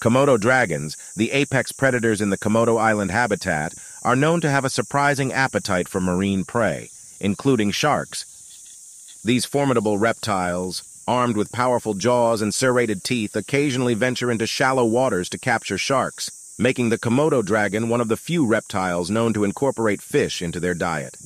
Komodo dragons, the apex predators in the Komodo Island habitat, are known to have a surprising appetite for marine prey, including sharks. These formidable reptiles, armed with powerful jaws and serrated teeth, occasionally venture into shallow waters to capture sharks, making the Komodo dragon one of the few reptiles known to incorporate fish into their diet.